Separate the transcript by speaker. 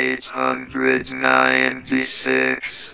Speaker 1: eight hundred ninety six